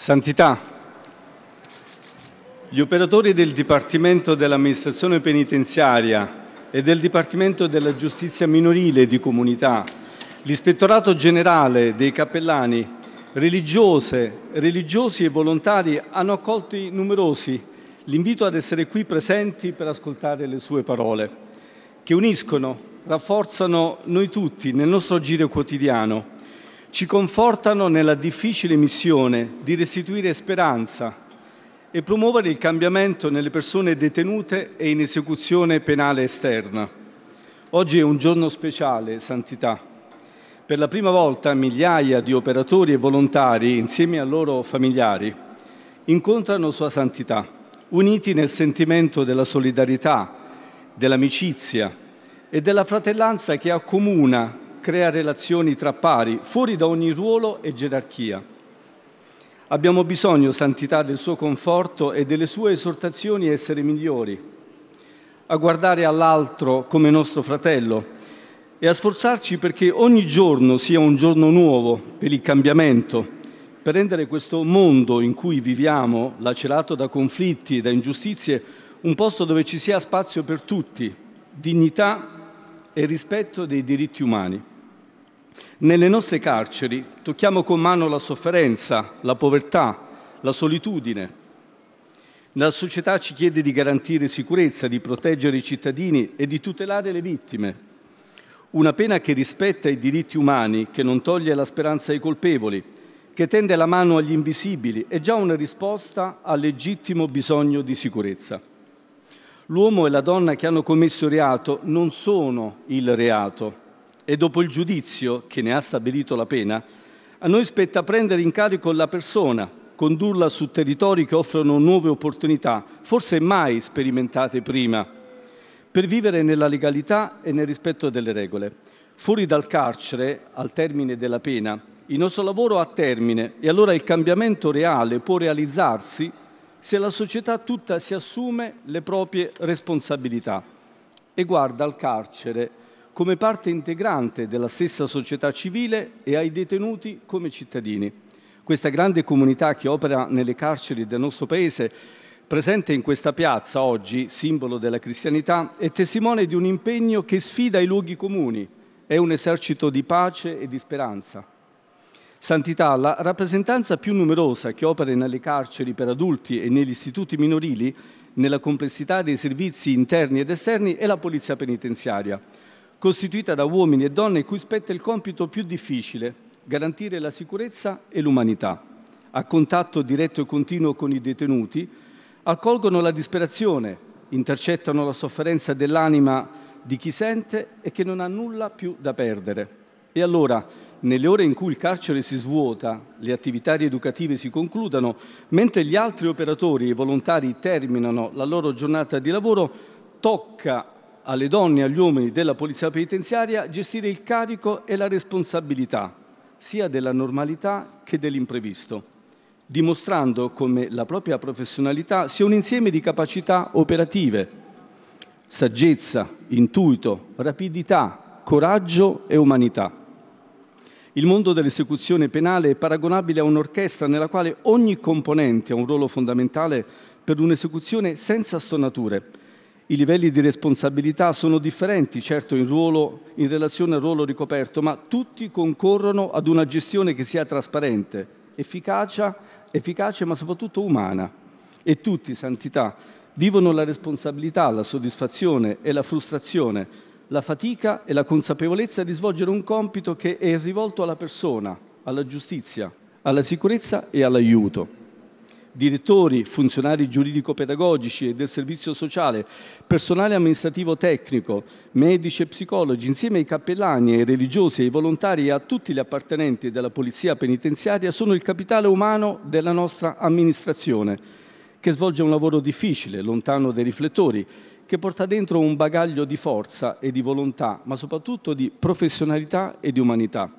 Santità, gli operatori del Dipartimento dell'Amministrazione Penitenziaria e del Dipartimento della Giustizia Minorile di Comunità, l'Ispettorato Generale dei Cappellani, religiose, religiosi e volontari hanno accolto numerosi. L'invito ad essere qui presenti per ascoltare le sue parole, che uniscono, rafforzano noi tutti nel nostro agire quotidiano ci confortano nella difficile missione di restituire speranza e promuovere il cambiamento nelle persone detenute e in esecuzione penale esterna. Oggi è un giorno speciale, Santità. Per la prima volta migliaia di operatori e volontari, insieme ai loro familiari, incontrano Sua Santità, uniti nel sentimento della solidarietà, dell'amicizia e della fratellanza che accomuna crea relazioni tra pari, fuori da ogni ruolo e gerarchia. Abbiamo bisogno, santità, del suo conforto e delle sue esortazioni a essere migliori, a guardare all'altro come nostro fratello e a sforzarci perché ogni giorno sia un giorno nuovo per il cambiamento, per rendere questo mondo in cui viviamo, lacerato da conflitti e da ingiustizie, un posto dove ci sia spazio per tutti, dignità e rispetto dei diritti umani. Nelle nostre carceri tocchiamo con mano la sofferenza, la povertà, la solitudine. La società ci chiede di garantire sicurezza, di proteggere i cittadini e di tutelare le vittime. Una pena che rispetta i diritti umani, che non toglie la speranza ai colpevoli, che tende la mano agli invisibili, è già una risposta al legittimo bisogno di sicurezza. L'uomo e la donna che hanno commesso reato non sono il reato e dopo il giudizio che ne ha stabilito la pena, a noi spetta prendere in carico la persona, condurla su territori che offrono nuove opportunità, forse mai sperimentate prima, per vivere nella legalità e nel rispetto delle regole. Fuori dal carcere, al termine della pena, il nostro lavoro ha termine e allora il cambiamento reale può realizzarsi se la società tutta si assume le proprie responsabilità e guarda al carcere come parte integrante della stessa società civile e ai detenuti come cittadini. Questa grande comunità che opera nelle carceri del nostro Paese, presente in questa piazza oggi, simbolo della cristianità, è testimone di un impegno che sfida i luoghi comuni, è un esercito di pace e di speranza. Santità, la rappresentanza più numerosa che opera nelle carceri per adulti e negli istituti minorili, nella complessità dei servizi interni ed esterni, è la Polizia Penitenziaria, costituita da uomini e donne cui spetta il compito più difficile, garantire la sicurezza e l'umanità. A contatto diretto e continuo con i detenuti, accolgono la disperazione, intercettano la sofferenza dell'anima di chi sente e che non ha nulla più da perdere. E allora, nelle ore in cui il carcere si svuota, le attività rieducative si concludono, mentre gli altri operatori e volontari terminano la loro giornata di lavoro, tocca alle donne e agli uomini della Polizia Penitenziaria gestire il carico e la responsabilità sia della normalità che dell'imprevisto, dimostrando come la propria professionalità sia un insieme di capacità operative, saggezza, intuito, rapidità, coraggio e umanità. Il mondo dell'esecuzione penale è paragonabile a un'orchestra nella quale ogni componente ha un ruolo fondamentale per un'esecuzione senza stonature. I livelli di responsabilità sono differenti, certo, in, ruolo, in relazione al ruolo ricoperto, ma tutti concorrono ad una gestione che sia trasparente, efficace, efficace ma soprattutto umana. E tutti, santità, vivono la responsabilità, la soddisfazione e la frustrazione la fatica e la consapevolezza di svolgere un compito che è rivolto alla persona, alla giustizia, alla sicurezza e all'aiuto. Direttori, funzionari giuridico-pedagogici e del servizio sociale, personale amministrativo tecnico, medici e psicologi, insieme ai cappellani, ai religiosi, ai volontari e a tutti gli appartenenti della Polizia Penitenziaria sono il capitale umano della nostra amministrazione, che svolge un lavoro difficile, lontano dai riflettori, che porta dentro un bagaglio di forza e di volontà, ma soprattutto di professionalità e di umanità.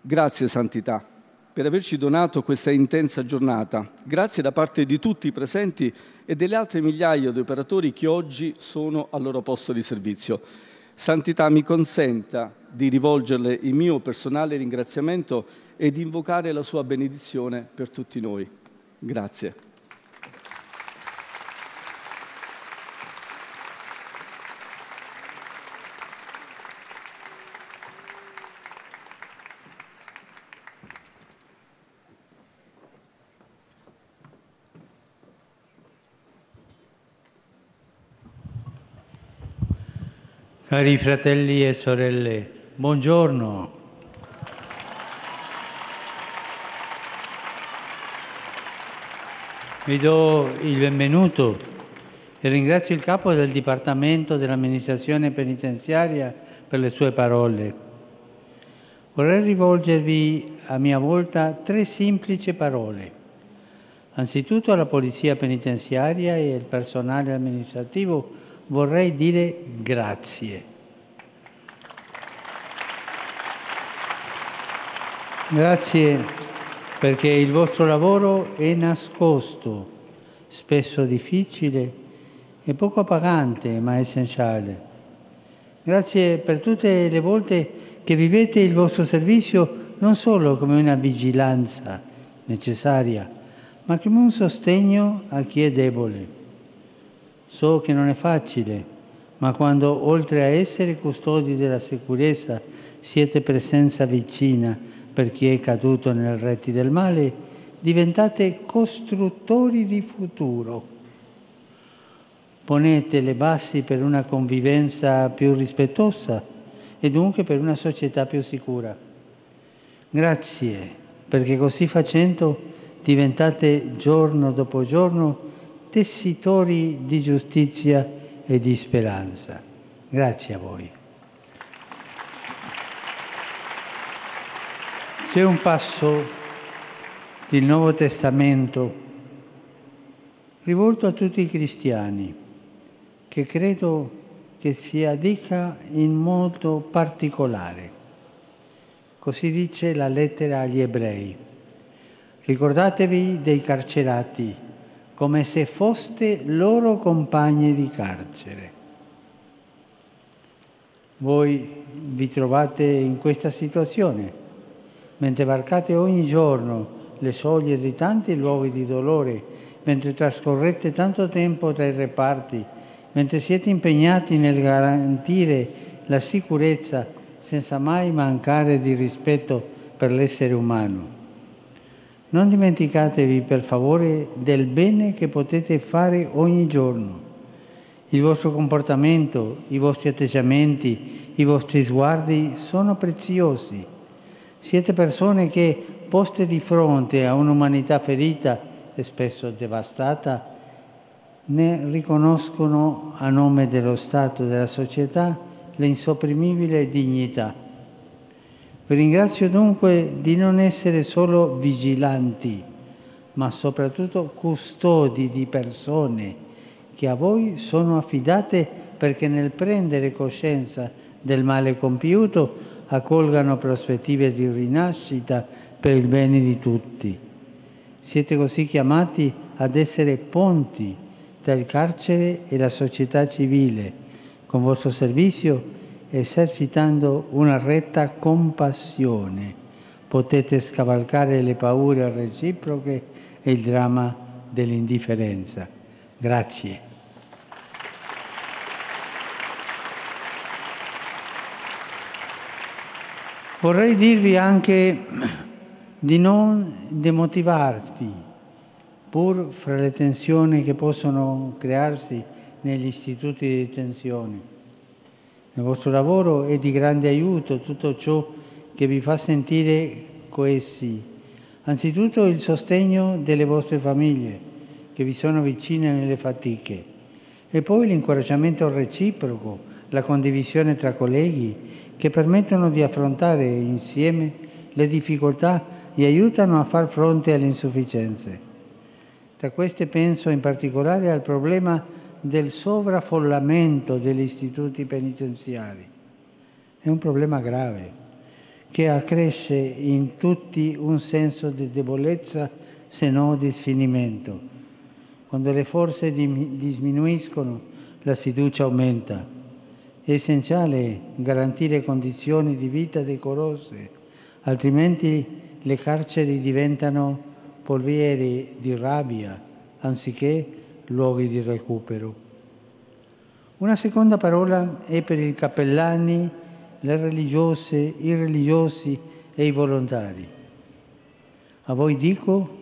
Grazie Santità per averci donato questa intensa giornata. Grazie da parte di tutti i presenti e delle altre migliaia di operatori che oggi sono al loro posto di servizio. Santità mi consenta di rivolgerle il mio personale ringraziamento e di invocare la sua benedizione per tutti noi. Grazie. Cari fratelli e sorelle, buongiorno. Vi do il benvenuto e ringrazio il capo del Dipartimento dell'amministrazione penitenziaria per le sue parole. Vorrei rivolgervi a mia volta tre semplici parole. Anzitutto alla Polizia penitenziaria e al personale amministrativo vorrei dire grazie. Grazie perché il vostro lavoro è nascosto, spesso difficile e poco pagante, ma essenziale. Grazie per tutte le volte che vivete il vostro servizio non solo come una vigilanza necessaria, ma come un sostegno a chi è debole. So che non è facile, ma quando oltre a essere custodi della sicurezza siete presenza vicina per chi è caduto nel reti del male, diventate costruttori di futuro. Ponete le basi per una convivenza più rispettosa e dunque per una società più sicura. Grazie, perché così facendo diventate giorno dopo giorno tessitori di giustizia e di speranza. Grazie a voi. C'è un passo del Nuovo Testamento rivolto a tutti i cristiani che credo che si addica in modo particolare. Così dice la lettera agli ebrei. Ricordatevi dei carcerati come se foste loro compagni di carcere. Voi vi trovate in questa situazione, mentre varcate ogni giorno le soglie di tanti luoghi di dolore, mentre trascorrete tanto tempo tra i reparti, mentre siete impegnati nel garantire la sicurezza senza mai mancare di rispetto per l'essere umano. Non dimenticatevi per favore del bene che potete fare ogni giorno. Il vostro comportamento, i vostri atteggiamenti, i vostri sguardi sono preziosi. Siete persone che, poste di fronte a un'umanità ferita e spesso devastata, ne riconoscono a nome dello Stato e della società l'insopprimibile dignità vi ringrazio dunque di non essere solo vigilanti, ma soprattutto custodi di persone che a voi sono affidate perché nel prendere coscienza del male compiuto accolgano prospettive di rinascita per il bene di tutti. Siete così chiamati ad essere ponti tra il carcere e la società civile. Con vostro servizio esercitando una retta compassione, potete scavalcare le paure reciproche e il dramma dell'indifferenza. Grazie. Vorrei dirvi anche di non demotivarvi, pur fra le tensioni che possono crearsi negli istituti di detenzione nel vostro lavoro è di grande aiuto tutto ciò che vi fa sentire coesi. Anzitutto il sostegno delle vostre famiglie che vi sono vicine nelle fatiche e poi l'incoraggiamento reciproco, la condivisione tra colleghi che permettono di affrontare insieme le difficoltà e aiutano a far fronte alle insufficienze. Tra queste penso in particolare al problema del sovraffollamento degli istituti penitenziari. È un problema grave che accresce in tutti un senso di debolezza se non di sfinimento. Quando le forze diminuiscono, la sfiducia aumenta È essenziale garantire condizioni di vita decorose, altrimenti le carceri diventano polveri di rabbia anziché luoghi di recupero. Una seconda parola è per i cappellani, le religiose, i religiosi e i volontari. A voi dico,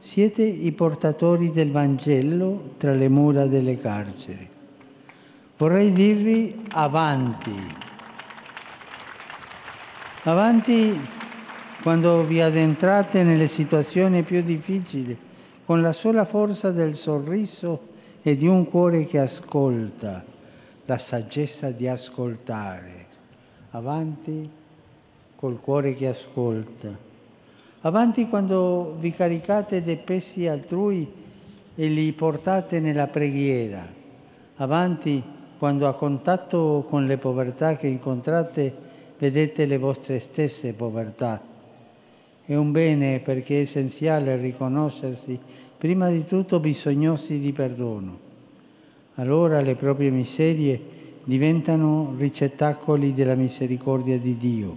siete i portatori del Vangelo tra le mura delle carceri. Vorrei dirvi avanti. Avanti quando vi addentrate nelle situazioni più difficili, con la sola forza del sorriso e di un cuore che ascolta, la saggezza di ascoltare. Avanti col cuore che ascolta. Avanti quando vi caricate dei pesi altrui e li portate nella preghiera. Avanti quando a contatto con le povertà che incontrate vedete le vostre stesse povertà è un bene perché è essenziale riconoscersi prima di tutto bisognosi di perdono. Allora le proprie miserie diventano ricettacoli della misericordia di Dio.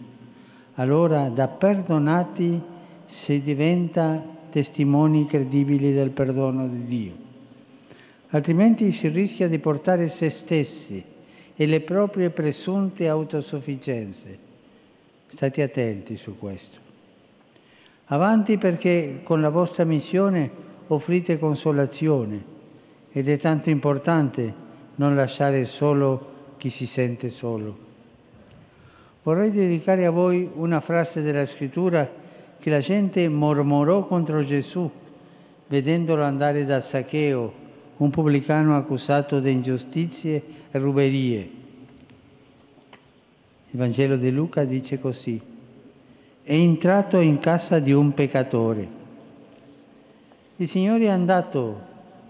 Allora da perdonati si diventa testimoni credibili del perdono di Dio. Altrimenti si rischia di portare se stessi e le proprie presunte autosufficienze. State attenti su questo. Avanti perché con la vostra missione offrite consolazione ed è tanto importante non lasciare solo chi si sente solo. Vorrei dedicare a voi una frase della scrittura che la gente mormorò contro Gesù vedendolo andare da Sacheo, un pubblicano accusato di ingiustizie e ruberie. Il Vangelo di Luca dice così è entrato in casa di un peccatore. Il Signore è andato,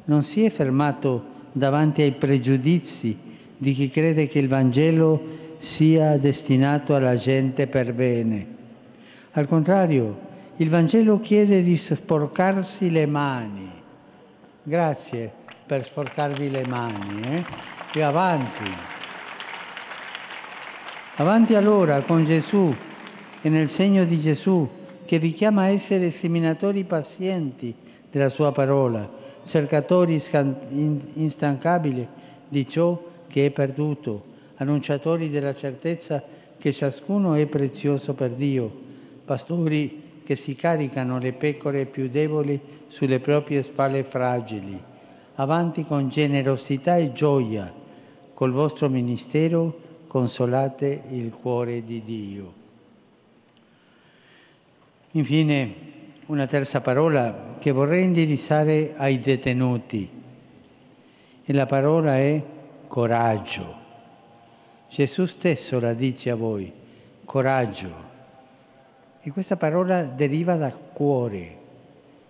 non si è fermato davanti ai pregiudizi di chi crede che il Vangelo sia destinato alla gente per bene. Al contrario, il Vangelo chiede di sporcarsi le mani. Grazie per sporcarvi le mani. Eh? E avanti. Avanti allora con Gesù e nel segno di Gesù che vi chiama a essere seminatori pazienti della sua parola, cercatori instancabili di ciò che è perduto, annunciatori della certezza che ciascuno è prezioso per Dio, pastori che si caricano le pecore più deboli sulle proprie spalle fragili, avanti con generosità e gioia, col vostro ministero consolate il cuore di Dio. Infine, una terza parola che vorrei indirizzare ai detenuti. E la parola è coraggio. Gesù stesso la dice a voi, coraggio. E questa parola deriva da cuore.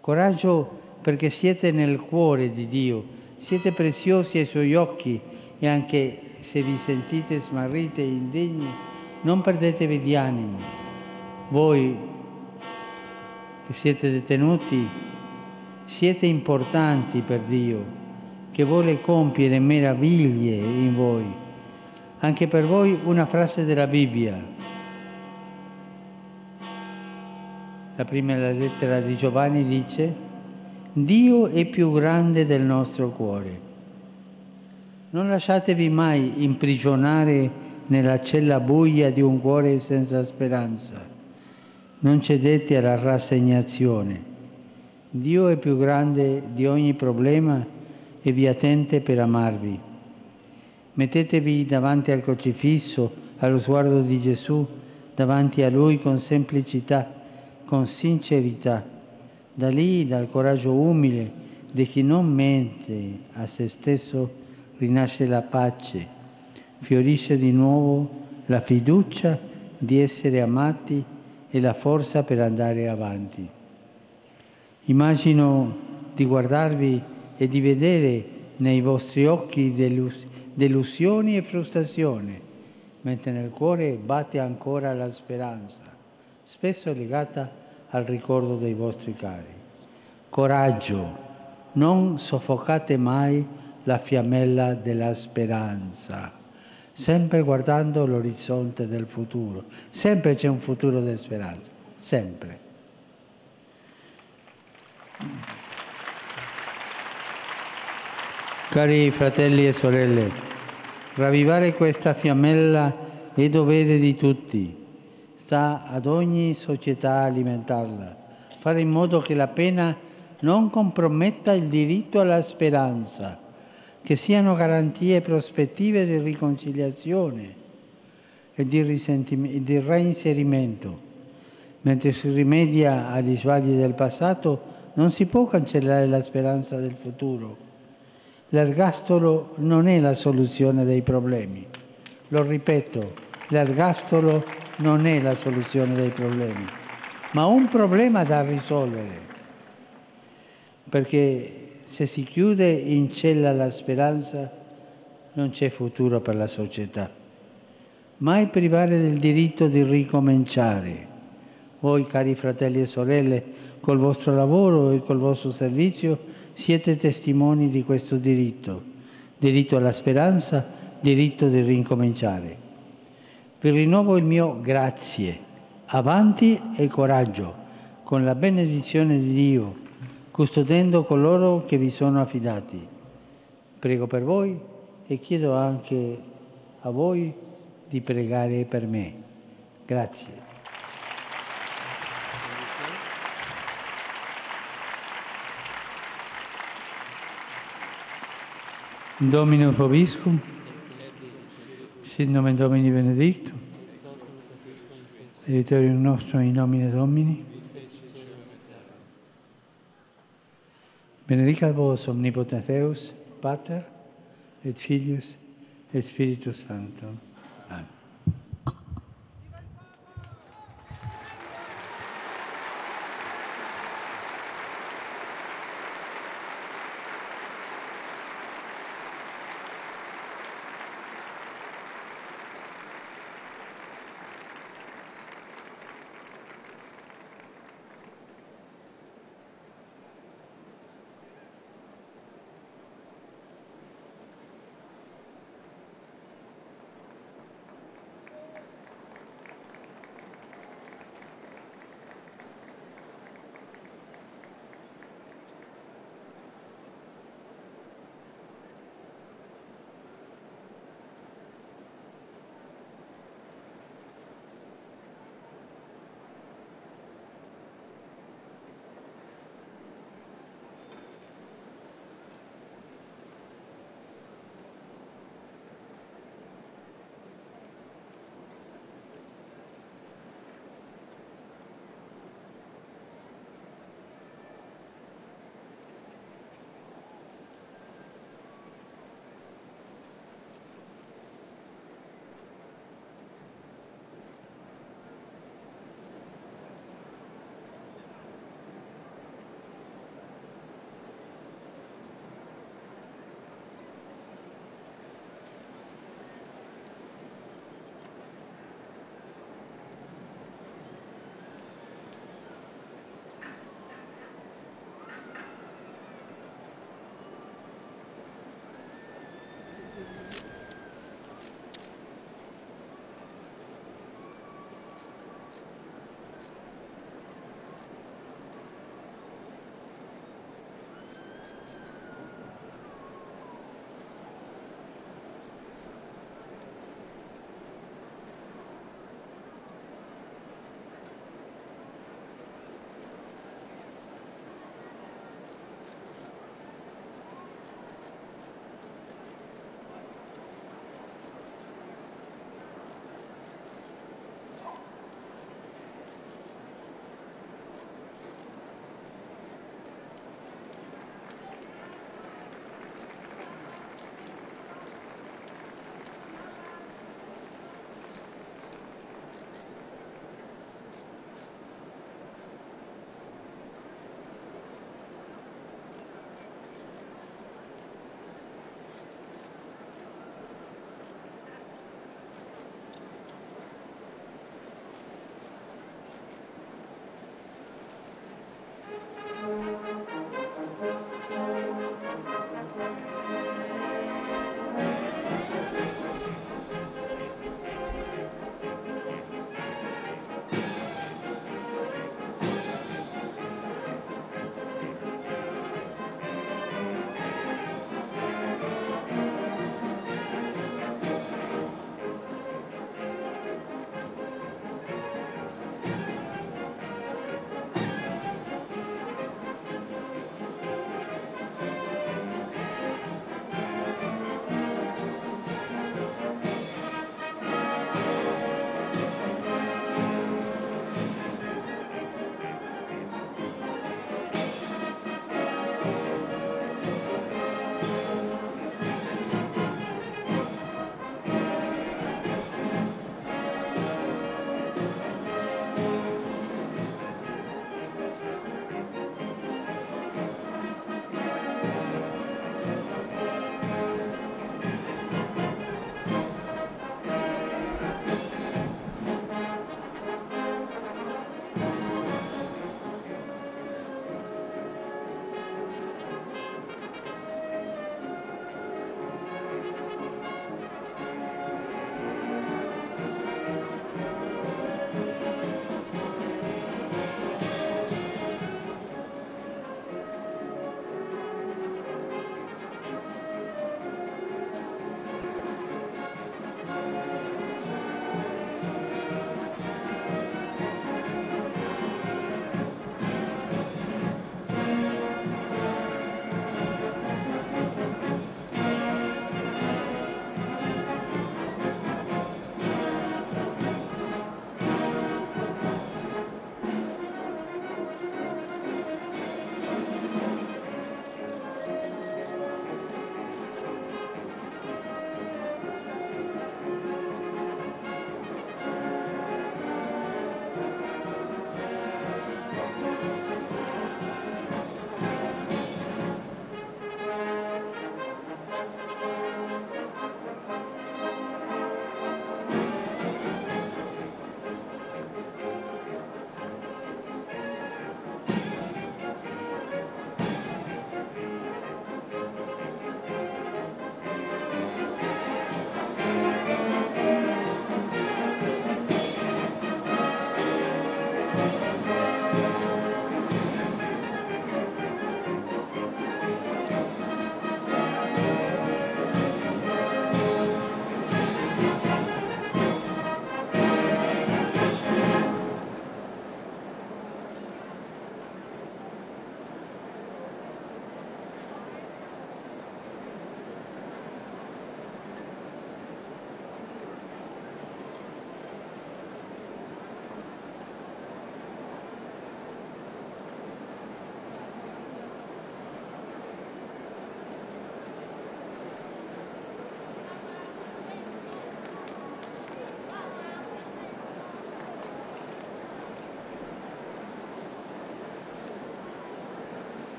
Coraggio perché siete nel cuore di Dio, siete preziosi ai suoi occhi e anche se vi sentite smarriti e indegni, non perdetevi di animo. Voi che siete detenuti, siete importanti per Dio, che vuole compiere meraviglie in voi. Anche per voi una frase della Bibbia. La prima lettera di Giovanni dice, Dio è più grande del nostro cuore. Non lasciatevi mai imprigionare nella cella buia di un cuore senza speranza non cedete alla rassegnazione. Dio è più grande di ogni problema e vi attende per amarvi. Mettetevi davanti al crocifisso, allo sguardo di Gesù, davanti a Lui con semplicità, con sincerità. Da lì, dal coraggio umile di chi non mente a se stesso, rinasce la pace, fiorisce di nuovo la fiducia di essere amati e la forza per andare avanti. Immagino di guardarvi e di vedere nei vostri occhi delus- delusioni e frustrazioni, mentre nel cuore batte ancora la speranza, spesso legata al ricordo dei vostri cari. Coraggio, non soffocate mai la fiammella della speranza. Sempre guardando l'orizzonte del futuro. Sempre c'è un futuro di speranza, sempre. Cari fratelli e sorelle, ravvivare questa fiammella è dovere di tutti. Sta ad ogni società alimentarla, fare in modo che la pena non comprometta il diritto alla speranza, che siano garanzie prospettive di riconciliazione e di reinserimento. Mentre si rimedia agli sbagli del passato, non si può cancellare la speranza del futuro. L'ergastolo non è la soluzione dei problemi. Lo ripeto, l'ergastolo non è la soluzione dei problemi, ma un problema da risolvere. Perché se si chiude in cella la speranza, non c'è futuro per la società. Mai privare del diritto di ricominciare. Voi, cari fratelli e sorelle, col vostro lavoro e col vostro servizio, siete testimoni di questo diritto, diritto alla speranza, diritto di rincominciare. Vi rinnovo il mio grazie, avanti e coraggio, con la benedizione di Dio, custodendo coloro che vi sono affidati. Prego per voi e chiedo anche a voi di pregare per me. Grazie. Domino Proviscum, sit Domini benedictum, editorium nostro in nomine Domini, Benedicat vos omnipotens Deus, Pater et Filius et Spiritus Sanctum.